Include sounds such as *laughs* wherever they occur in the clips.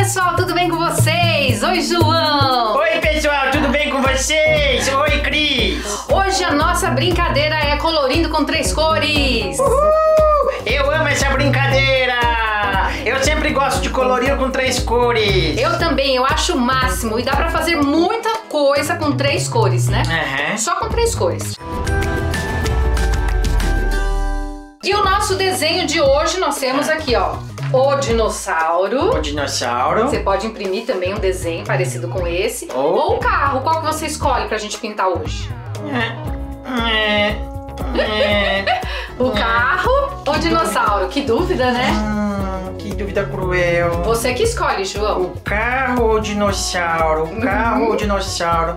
pessoal, tudo bem com vocês? Oi, João! Oi, pessoal, tudo bem com vocês? Oi, Cris! Hoje a nossa brincadeira é colorindo com três cores! Uhul! Eu amo essa brincadeira! Eu sempre gosto de colorir com três cores! Eu também, eu acho o máximo e dá pra fazer muita coisa com três cores, né? Uhum. Só com três cores. E o nosso desenho de hoje nós temos aqui, ó, o dinossauro. O dinossauro. Você pode imprimir também um desenho parecido com esse. Ou- Ou o carro. Qual que você escolhe pra gente pintar hoje? *laughs* O carro ou o dinossauro? Que dúvida, né? hum, que dúvida cruel. Você que escolhe, João. O carro ou o dinossauro? O carro ou o dinossauro?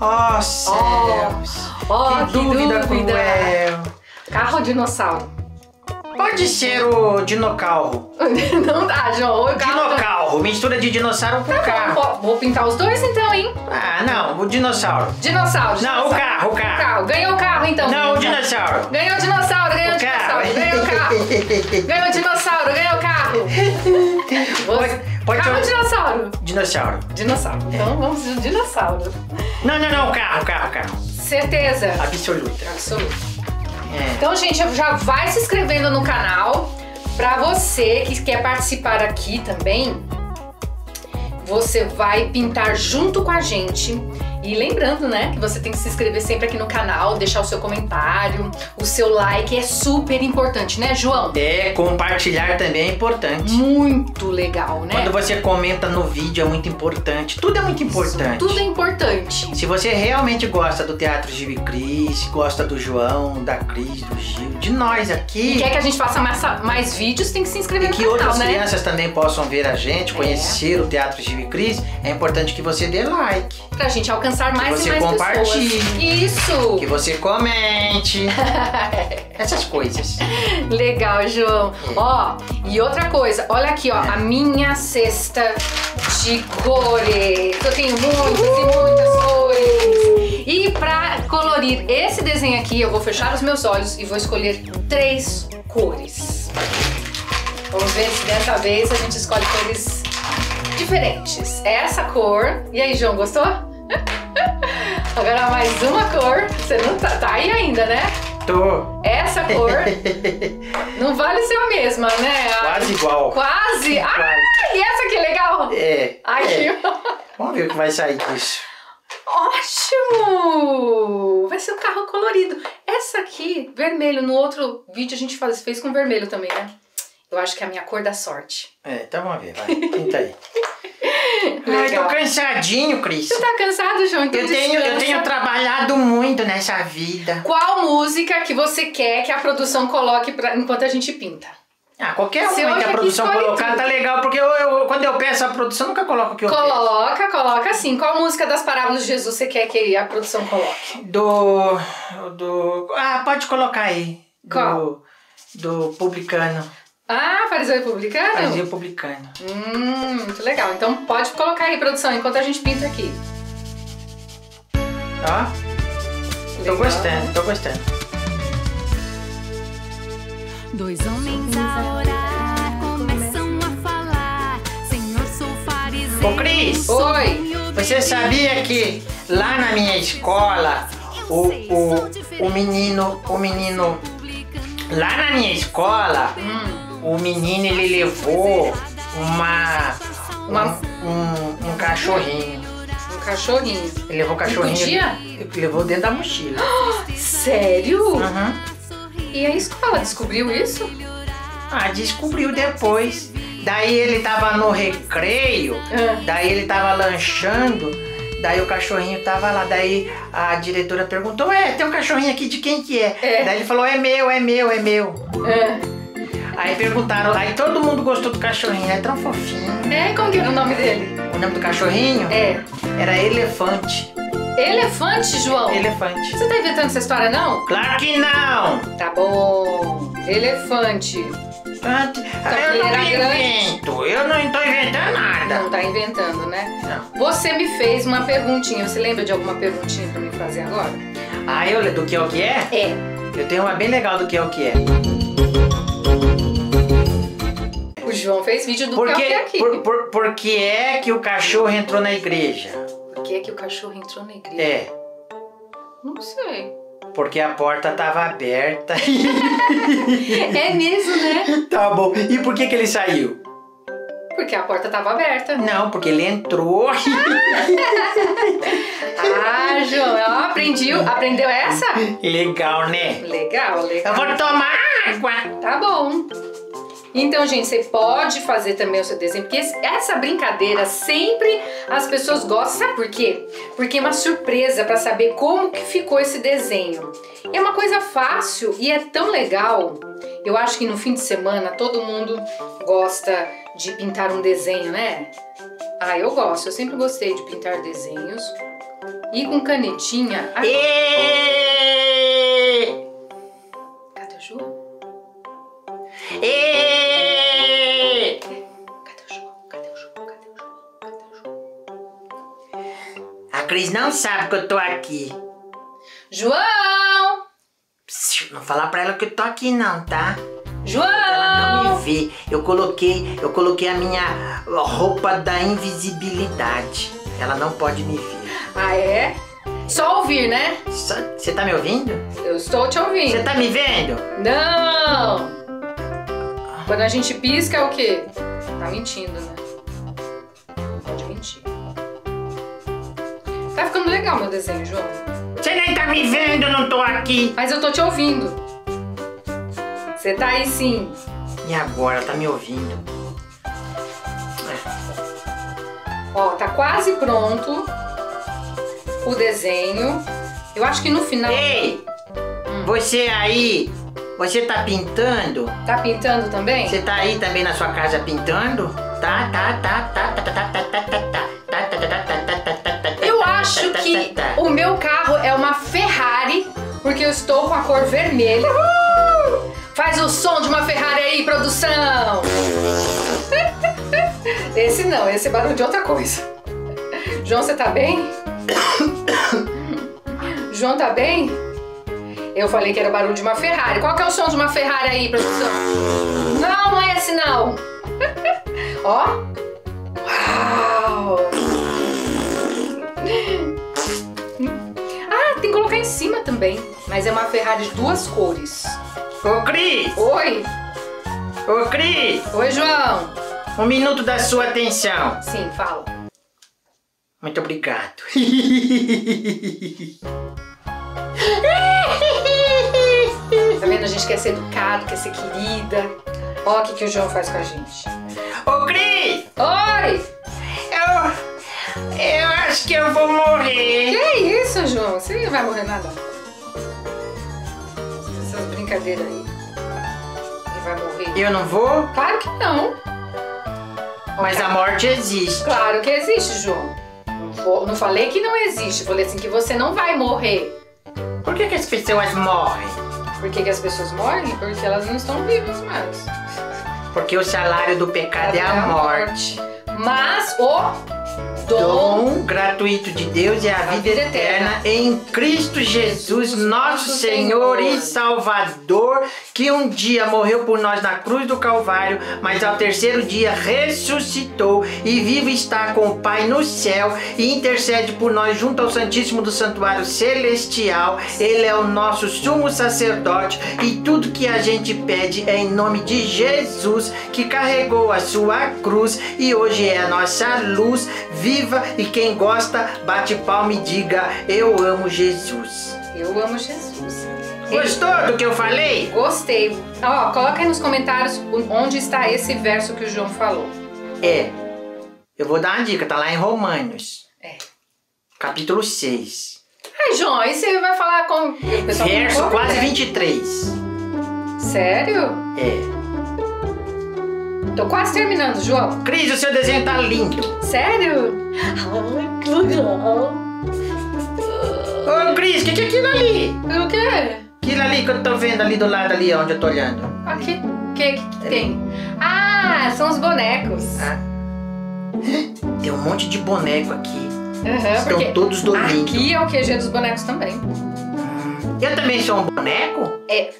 Oh, céus! Oh, que, dúvida, cruel! Carro ou dinossauro? Pode ser o dinocalro. *laughs* Não dá, João. O carro. Dinocalro, mistura de dinossauro com Tá carro. bom, vou- pintar os dois então, hein? Ah, não, o dinossauro. Dinossauro. Não, o carro, o carro. Carro. Ganhou o carro então. Não, o dinossauro. Ganhou o dinossauro, ganhou o O carro. dinossauro, ganhou o carro. *laughs* Ganhou o dinossauro, ganhou o carro. Você- pode carro ou ser- dinossauro? Dinossauro. Dinossauro. Então vamos de dinossauro. Não, não, não, carro, carro, carro. Certeza. Absoluta. Absoluto. É. Então, gente, já vai se inscrevendo no canal. Pra você que quer participar aqui também, você vai pintar junto com a gente. E lembrando, né, que você tem que se inscrever sempre aqui no canal, deixar o seu comentário, o seu like é super importante, né, João? É, compartilhar também é importante. Muito legal, né? Quando você comenta no vídeo é muito importante. Tudo é muito importante. Tudo é importante. Se você realmente gosta do Teatro Gil e Cris, gosta do João, da Cris, do Gil, de nós E aqui, quer que a gente faça mais, mais vídeos, tem que se inscrever e no que canal, outras né? crianças também possam ver a gente, conhecer o Teatro Gil e Cris, é importante que você dê like, Pra gente alcançar mais você e mais compartilhe. pessoas. Isso! que você comente. *laughs* Essas coisas. Legal, João. Ó, e outra coisa, olha aqui, ó, a minha cesta de cores. Eu tenho muitas e muitas cores. E pra colorir esse desenho aqui, eu vou fechar os meus olhos e vou escolher três cores. Vamos ver se dessa vez a gente escolhe cores diferentes. Essa cor. E aí, João, gostou? *laughs* Agora mais uma cor. Você não tá, tá aí ainda, né? Tô Essa cor *laughs* não vale ser a mesma, né? A- quase igual. Quase. Ah, Quase. e essa aqui é legal. É. Ai, é. que Vamos ver o que vai sair disso. ótimo! Vai ser um carro colorido. Essa aqui, vermelho. No outro vídeo a gente faz, fez com vermelho também, né? Eu acho que é a minha cor da sorte. É, então vamos ver, vai. Pinta aí. *laughs* Ai, tô Legal. cansadinho, Cris. Você tá cansado, João? Então Eu tenho, eu tenho trabalhado muito nessa vida. Qual música que você quer que a produção coloque pra, enquanto a gente pinta? Ah, qualquer uma que a produção colocar tudo. tá legal, porque eu, eu- quando eu peço a produção, nunca coloco o que eu Coloca, coloca assim. Qual música das parábolas de Jesus você quer que a produção coloque? peço. Do. Do. Ah, pode colocar aí. Do. Qual? Do publicano. Ah, fariseu republicano? Fazer publicano. Hum, muito legal. Então pode colocar aí, produção, enquanto a gente pinta aqui. Ó, tô Legal. gostando, tô gostando. Dois homens a orar começam a falar. Senhor, sou fariseu. Ô, Cris! Oi! Você sabia que lá na minha escola, o, o, o menino, o menino, lá na minha escola, o menino ele levou uma, Uma- um, um cachorrinho. Um cachorrinho. Ele levou o cachorrinho. podia? Ele levou dentro da mochila. *gasps* Sério? Uhum. E a escola descobriu isso? Ah, descobriu depois. Daí ele tava no recreio, Ah. daí ele tava lanchando, daí o cachorrinho tava lá. Daí a diretora perguntou: Ué, tem um cachorrinho aqui de quem que é? É. Daí ele falou: É meu, é meu, é meu. É. Aí perguntaram, aí todo mundo gostou do cachorrinho, é tão fofinho. É, como que era o nome dele? O nome do cachorrinho É. era Elefante. Elefante, João? Elefante. Você tá inventando essa história, não? Claro que não! Tá bom. Elefante. Ah, ele Eu não invento, eu não tô inventando nada. Não tá inventando, né? Não. Você me fez uma perguntinha. Você lembra de alguma perguntinha pra me fazer agora? Ah, eu do que é o que é? É. Eu tenho uma bem legal do que é o que é. João fez vídeo do Por que que, aqui. por, por, por que é que o cachorro entrou na igreja? Por que, que o cachorro entrou na igreja? É, Não sei. porque a porta tava aberta. *laughs* É mesmo, né? *laughs* tá bom. E por que que ele saiu? Porque a porta tava aberta. Não, porque ele entrou. *laughs* Ah, João, aprendi, aprendeu essa? Legal, né? Legal, Eu legal. vou tomar água. Tá bom. Então, gente, você pode fazer também o seu desenho, porque essa brincadeira sempre as pessoas gostam. Sabe por quê? Porque é uma surpresa pra saber como que ficou esse desenho. É uma coisa fácil e é tão legal. Eu acho que no fim de semana todo mundo gosta de pintar um desenho, né? Ah, eu gosto. Eu sempre gostei de pintar desenhos. E com canetinha. Ah, não sabe que eu tô aqui. João! Psiu, Não falar pra ela que eu tô aqui não, tá? Ela não João! me vê. Eu coloquei, eu coloquei a minha roupa da invisibilidade. Ela não pode me ver. Ah, é? Só ouvir, né? Você tá me ouvindo? Eu estou te Você ouvindo. tá me vendo? Não! Quando a gente pisca é o quê? Tá mentindo, né? Tá ficando legal meu desenho, João. Você nem tá me vendo, eu não tô aqui. Mas eu tô te ouvindo. Você tá aí sim. E agora, tá me ouvindo? Ó, tá quase pronto o desenho. Eu acho que no final. Ei! Você aí, você tá pintando? Tá pintando também? Você tá aí também na sua casa pintando? Tá, tá, tá, tá, tá, tá, tá, tá, tá, tá, tá, tá, tá, tá, tá, tá, tá, tá, Eu tá, acho tá, que tá, tá. o meu carro é uma Ferrari, porque eu estou com a cor vermelha. Faz o som de uma Ferrari aí, produção! Esse não, esse é barulho de outra coisa. João, você tá bem? João, tá bem? Eu falei que era barulho de uma Ferrari. Qual que é o som de uma Ferrari aí, produção? Não, não é esse não. Ó. também. Mas é uma Ferrari de duas cores. Ô Cris! Oi! Ô Cris! Oi, João! Um minuto da sua atenção. Sim, fala. Muito obrigado. *laughs* Tá vendo? A gente quer ser educado, quer ser querida. Ó, o que, que o João faz com a gente. Ô Cris! Oi! Eu, eu acho que eu vou morrer. Que isso, João? Você não vai morrer nada. Essas brincadeiras aí. Ele vai morrer. Eu não vou, Claro que não. mas a morte existe. Claro que existe, João. Não vou- Não falei que não existe. Falei assim que você não vai morrer. Por que, que as pessoas morrem? Por que, que as pessoas morrem? Porque elas não estão vivas mais. Porque o salário do pecado é a morte. Mas o dom gratuito de Deus é a vida vida eterna em Cristo Jesus, nosso Senhor e Salvador, que um dia morreu por nós na cruz do Calvário, mas ao terceiro dia ressuscitou e vivo está com o Pai no céu e intercede por nós junto ao Santíssimo do Santuário Celestial. Ele é o nosso sumo sacerdote e tudo que a gente pede é em nome de Jesus, que carregou a sua cruz e hoje é a nossa luz viva e quem gosta bate palma e diga eu amo Jesus. Eu amo Jesus. Gostou do que eu falei? Gostei. Ó, coloca aí nos comentários onde está esse verso que o João falou. É. Eu vou dar uma dica, tá lá em Romanos. É. Capítulo 6. Ai, João, aí você vai falar com Verso quase né? 23. Sério? É. Tô quase terminando, João. Cris, o seu desenho tá lindo. Sério? Ai, que legal. Ô, Cris, o que, que é aquilo ali? O quê? Aquilo ali que eu tô vendo ali do lado ali onde eu tô olhando. Aqui. O que, que que tem? Ah, são os bonecos. Ah. Tem um monte de boneco aqui. Aham, Estão todos dormindo. aqui é o QG dos bonecos também. Eu também sou um boneco? É.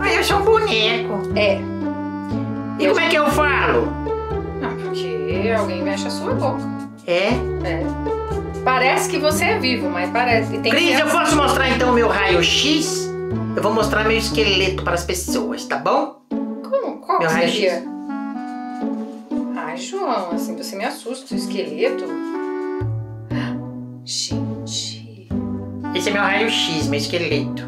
Ah, eu sou um boneco. É. E como é que eu falo? Ah, porque alguém mexe a sua boca. É? É. Parece que você é vivo, mas parece. Tem Cris, eu posso mostrar então o meu raio-x? Eu vou mostrar meu esqueleto para as pessoas, tá bom? Como? Qual Meu raio-x. seria? Ai, João, assim você me assusta, o esqueleto. Gente. Esse é meu raio-x, meu esqueleto.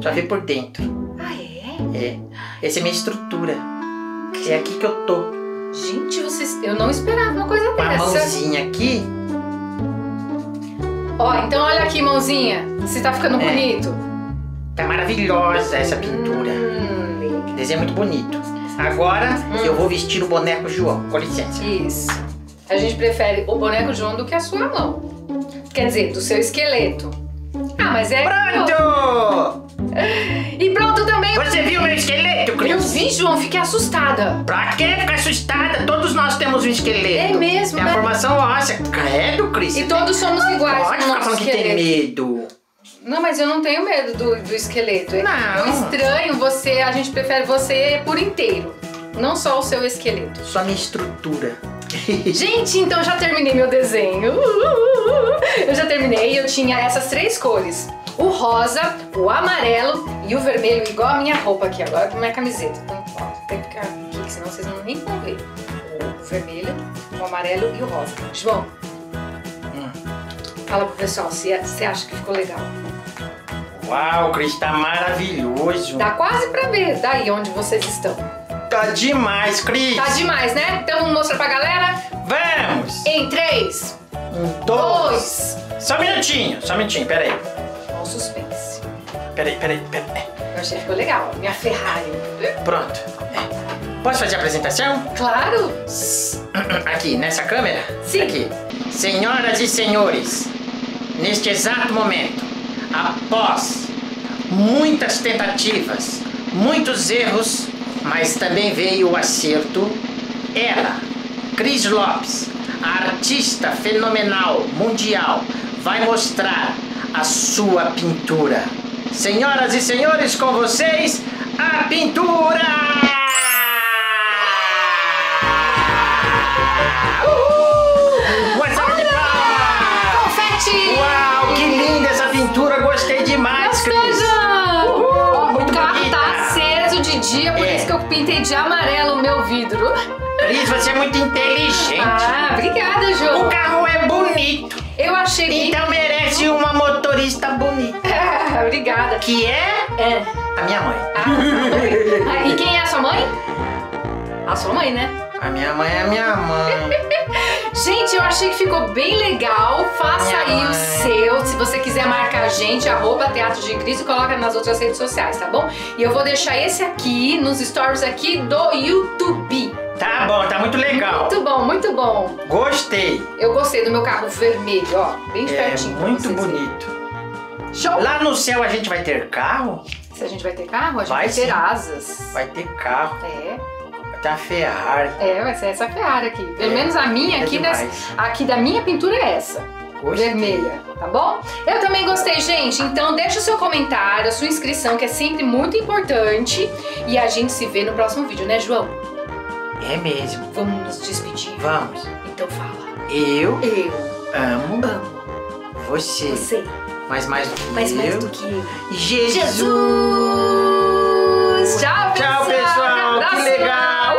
Só ver por dentro. Ah, é? É. Essa é minha estrutura. É aqui que eu tô. Gente, vocês. Eu não esperava uma coisa dessa. mãozinha aqui. Ó, então olha aqui, mãozinha. Você tá ficando É. bonito. Tá maravilhosa essa pintura. Hum, legal. O desenho muito bonito. Agora eu vou vestir o boneco João. Com licença. Isso. A gente prefere o boneco João do que a sua mão. Quer dizer, do seu esqueleto. Ah, mas é. Pronto! *laughs* E pronto também. Você viu meu esqueleto, Eu Cris? vi, João, fiquei assustada. Pra que ficar assustada? Todos nós temos um esqueleto. É mesmo, É a né? formação óssea. Credo, Cris. E todos somos iguais Pode no ficar nosso falando que tem esqueleto. medo. Não, mas eu não tenho medo do, do esqueleto. É Não. Estranho, você, a gente prefere você por inteiro. Não só o seu esqueleto. Só minha estrutura. *laughs* Gente, então já terminei meu desenho. Eu já terminei, eu tinha essas três cores. O rosa, o amarelo e o vermelho, igual a minha roupa aqui agora com a minha camiseta. Então, ó, tem que ficar aqui, senão vocês não nem vão ver. O vermelho, o amarelo e o rosa. João, Hum. fala pro pessoal se você acha que ficou legal. Uau, Cris, tá maravilhoso. Dá quase pra ver daí onde vocês estão. Tá demais, Cris. Tá demais, né? Então vamos mostrar pra galera? Vamos. Em 3, Um, dois. 2, Só um minutinho, só um minutinho, peraí. Suspense. Peraí, peraí, peraí. Eu achei que ficou legal. Minha Ferrari. Pronto. Posso fazer a apresentação? Claro! Aqui, nessa câmera? Sim. Aqui. Senhoras e senhores, neste exato momento, após muitas tentativas, muitos erros, mas também veio o acerto, ela, Cris Lopes, a artista fenomenal mundial, vai mostrar a sua pintura. Senhoras e senhores, com vocês, a pintura! Uhul! Uma salva de palmas! Confete! Uau, que linda essa pintura, gostei demais, Cris. Ó, muito o carro bonita. tá aceso de dia, por É. isso que eu pintei de amarelo o meu vidro. Cris, você é muito inteligente. Ah, obrigada, O João. carro é bonito, Eu achei bem... então merece uma motorista bonita. *laughs* Obrigada. Que é É. a minha mãe. Ah, mãe. *laughs* Ah, e quem é a sua mãe? A sua mãe, né? A minha mãe é a minha mãe. *laughs* Gente, eu achei que ficou bem legal. Faça Minha aí mãe. o seu. Se você quiser marcar a gente, arroba Teatro de Cristo e coloca nas outras redes sociais, tá bom? E eu vou deixar esse aqui nos stories aqui do YouTube. Tá bom, tá muito legal. Muito bom, muito bom. Gostei. Eu gostei do meu carro vermelho, ó. Bem de É muito vocês verem. bonito. Show! Lá no céu a gente vai ter carro? Se a gente vai ter carro, a gente Vai vai, ter sim. asas. Vai ter carro. É, Vai ter uma Ferrari. é, vai ser essa Ferrari aqui. Pelo É, menos a minha é aqui, das, demais. aqui da minha pintura é essa. Gostei. vermelha, tá bom? Eu também gostei, gente. Então deixa o seu comentário, a sua inscrição, que é sempre muito importante. E a gente se vê no próximo vídeo, né, João? É mesmo. Vamos nos despedir. Vamos. Então fala. Eu Eu amo amo você. você, Mas mais do que mas mais eu. do que eu. Jesus. Jesus! Tchau, pessoal! Tchau, pessoal. Até a Que próxima! legal.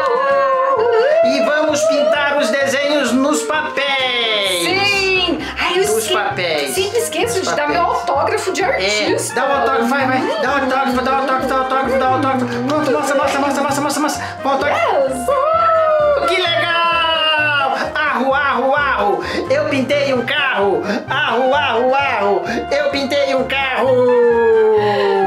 E vamos pintar os desenhos nos papéis. Sim! Ai, eu papéis. sempre esqueço de dar papéis. meu autógrafo de É, artista. dá o autógrafo, vai, vai. Dá o autógrafo, dá o autógrafo, dá o autógrafo, dá o autógrafo. Pronto, mostra, mostra, mostra, mostra, mostra, mostra. Autógrafo. Yes. Arro, arro! Eu pintei um carro! Arro, arro, arro! Eu pintei um carro!